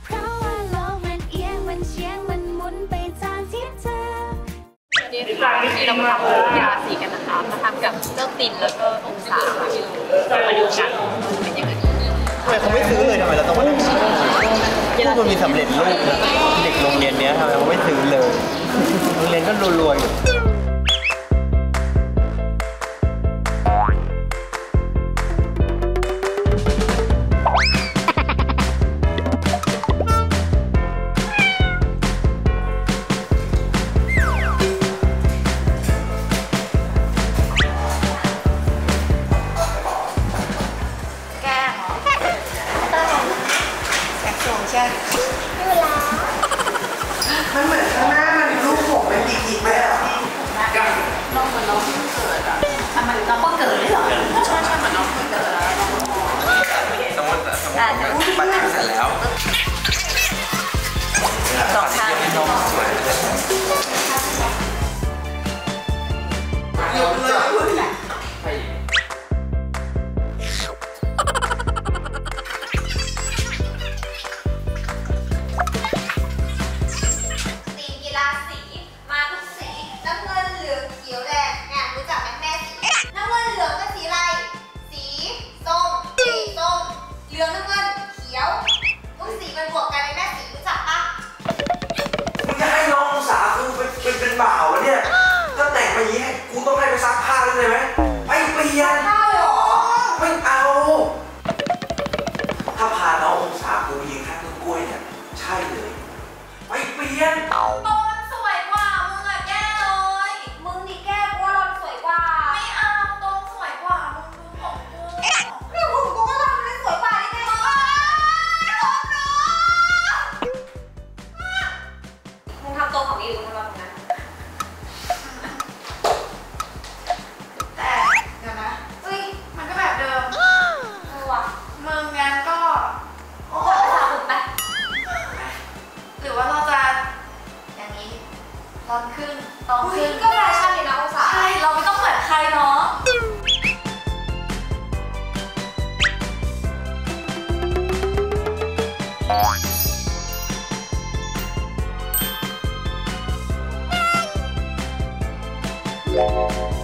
เพราะว่าโลกมันเอียงมันเชียงมันหมุนไปตามที่เธอสวันนี้ค่ะที่เรามาทำกีฬาสีกันนะคะมาทำกับเจ้าตินแล้วก็องศาเรามาดูกันเป็นยังไงทำไมเขาไม่ซื้อเลยทำไมเราต้องมานั่งซื้อพวกมันมีสำเร็จรูปนะเด็กโรงเรียนเนี้ยทำไมเขาไม่ซื้อเลยโรงเรียนก็รวยๆอยู่ มันเหมือนข้างหน้ามันรูปผมมันหยิกๆไหมอะพี่น้องเหมือนน้องเพิ่งเกิดอะอะมันน้องเพิ่งเกิดเลยเหรอใช่ใช่เหมือนน้องเพิ่งเกิดแล้วสมมติสมมติปัดเสร็จแล้วสองข้างน้องสวยย น้องขึ้นก็แฟชั่นเลยนะองศาใช่ เราไม่ต้องเหมือนใครเนาะเ